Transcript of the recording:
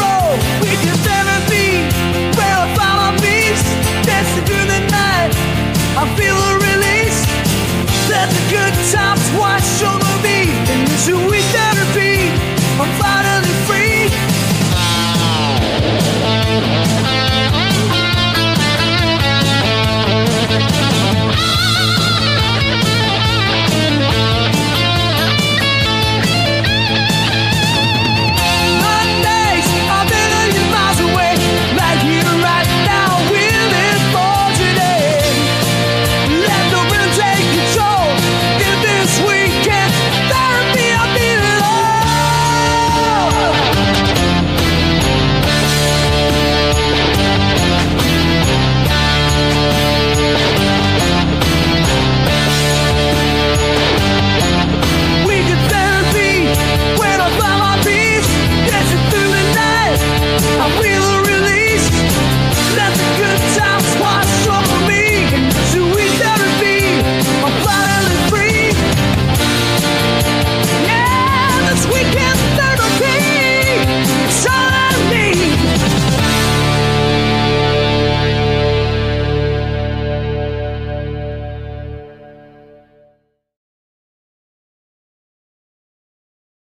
roll with your dancing through the night. I feel.